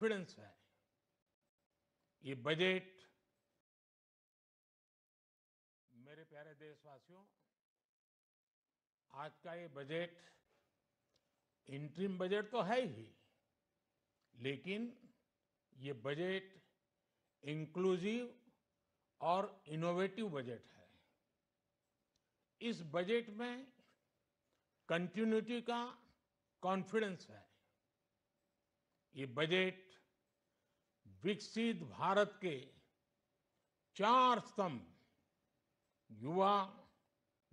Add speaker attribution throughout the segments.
Speaker 1: Confidence है। ये budget मेरे प्यारे देशवासियों, आज का ये बजट इंटरिम बजट तो है ही, लेकिन ये बजट इंक्लूसिव और इनोवेटिव बजट है। इस बजट में कंटिन्यूटी का कॉन्फिडेंस है। ये बजट विकसित भारत के चार स्तंभ, युवा,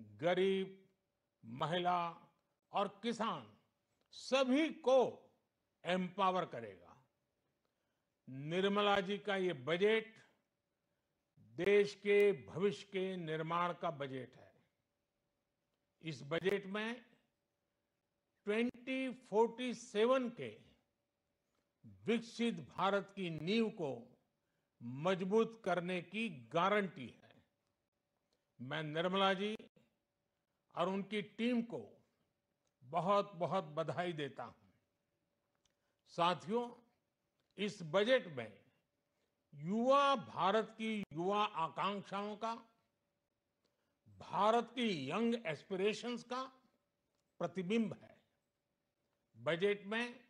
Speaker 1: गरीब, महिला और किसान, सभी को एम्पावर करेगा। निर्मला जी का ये बजट देश के भविष्य के निर्माण का बजट है। इस बजट में 2047 के विकसित भारत की नींव को मज़बूत करने की गारंटी है। मैं निर्मला जी और उनकी टीम को बहुत बहुत बधाई देता हूँ। साथियों, इस बजट में युवा भारत की युवा आकांक्षाओं का, भारत की यंग एस्पिरेशंस का प्रतिबिंब है। बजट में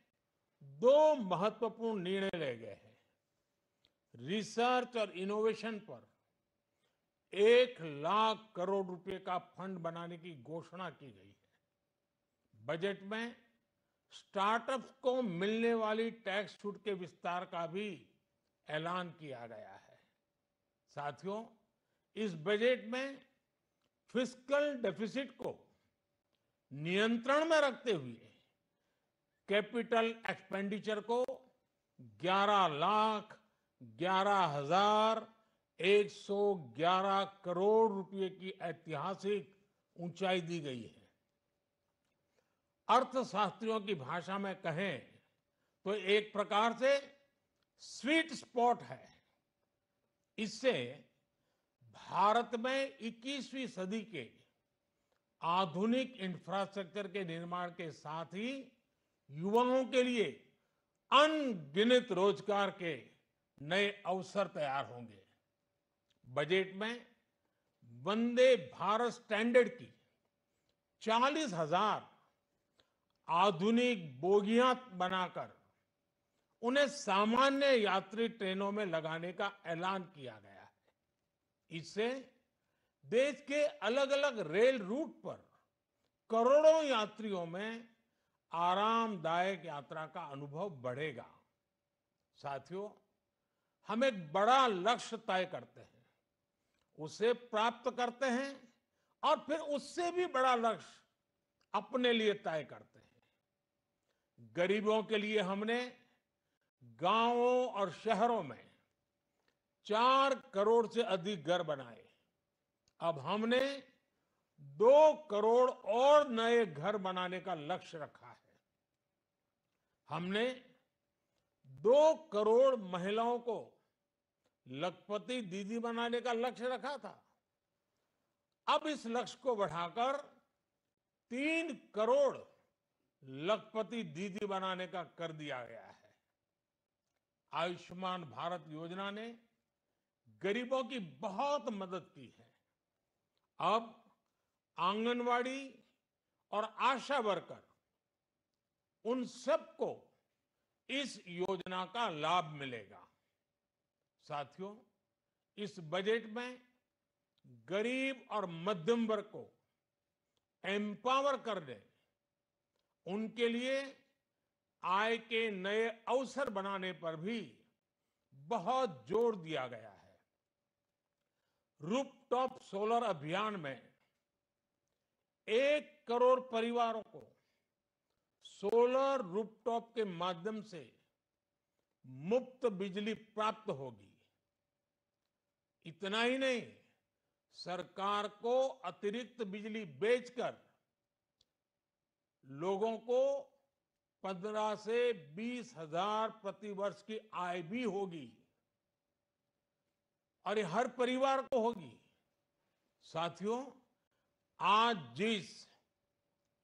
Speaker 1: दो महत्वपूर्ण निर्णय ले गए हैं। रिसर्च और इनोवेशन पर एक लाख करोड़ रुपए का फंड बनाने की घोषणा की गई है। बजट में स्टार्टअप्स को मिलने वाली टैक्स छूट के विस्तार का भी ऐलान किया गया है। साथियों, इस बजट में फिस्कल डेफिसिट को नियंत्रण में रखते हुए कैपिटल एक्सपेंडिचर को 11 लाख ग्यारह हज़ार एक सौ ग्यारह करोड़ रुपए की ऐतिहासिक ऊंचाई दी गई है। अर्थशास्त्रियों की भाषा में कहें तो एक प्रकार से स्वीट स्पॉट है। इससे भारत में 21वीं सदी के आधुनिक इंफ्रास्ट्रक्चर के निर्माण के साथ ही युवाओं के लिए अनगिनत रोज़गार के नए अवसर तैयार होंगे। बजट में वंदे भारत स्टैंडर्ड की चालीस हज़ार आधुनिक बोगियाँ बनाकर उन्हें सामान्य यात्री ट्रेनों में लगाने का ऐलान किया गया है। इससे देश के अलग अलग रेल रूट पर करोड़ों यात्रियों में आरामदायक यात्रा का अनुभव बढ़ेगा। साथियों, हम एक बड़ा लक्ष्य तय करते हैं। उसे प्राप्त करते हैं और फिर उससे भी बड़ा लक्ष्य अपने लिए तय करते हैं। गरीबों के लिए हमने गाँवों और शहरों में चार करोड़ से अधिक घर बनाए। अब हमने दो करोड़ और नए घर बनाने का लक्ष्य रखा हमने दो करोड़ महिलाओं को लखपति दीदी बनाने का लक्ष्य रखा था। अब इस लक्ष्य को बढ़ाकर तीन करोड़ लखपति दीदी बनाने का कर दिया गया है। आयुष्मान भारत योजना ने गरीबों की बहुत मदद की है। अब आंगनवाड़ी और आशा वर्कर उन सबको इस योजना का लाभ मिलेगा। साथियों, इस बजट में गरीब और मध्यम वर्ग को एम्पावर करने उनके लिए आय के नए अवसर बनाने पर भी बहुत ज़ोर दिया गया है। रूपटॉप सोलर अभियान में एक करोड़ परिवारों को सोलर रूपटॉप के माध्यम से मुफ़्त बिजली प्राप्त होगी। इतना ही नहीं, सरकार को अतिरिक्त बिजली बेचकर लोगों को पंद्रह से बीस हज़ार प्रति वर्ष की आय भी होगी और ये हर परिवार को होगी। साथियों, आज जिस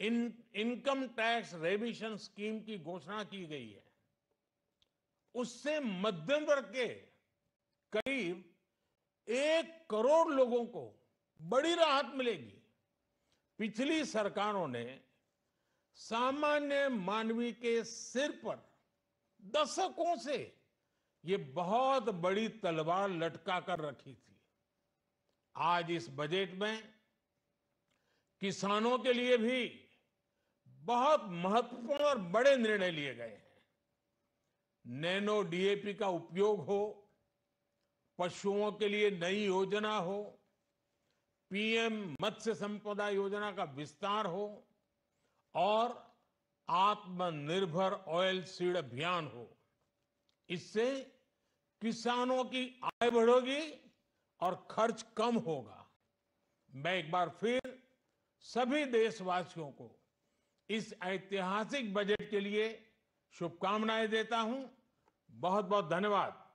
Speaker 1: in income tax revision scheme की घोषणा की गई है। उससे मध्यम वर्ग के करीब एक करोड़ लोगों को बड़ी राहत मिलेगी। पिछली सरकारों ने सामान्य मानवी के सिर पर दशकों से ये बहुत बड़ी तलवार लटका कर रखी थी। आज इस बजट में किसानों के लिए भी बहुत महत्वपूर्ण और बड़े निर्णय लिए गए हैं। नैनो डीएपी का उपयोग हो, पशुओं के लिए नई योजना हो, पीएम मत्स्य संपदा योजना का विस्तार हो, और आत्मनिर्भर ऑयल सीड अभियान हो। इससे किसानों की आय बढ़ेगी और खर्च कम होगा। मैं एक बार फिर सभी देशवासियों को इस ऐतिहासिक बजट के लिए शुभकामनाएँ देता हूँ। बहुत बहुत धन्यवाद।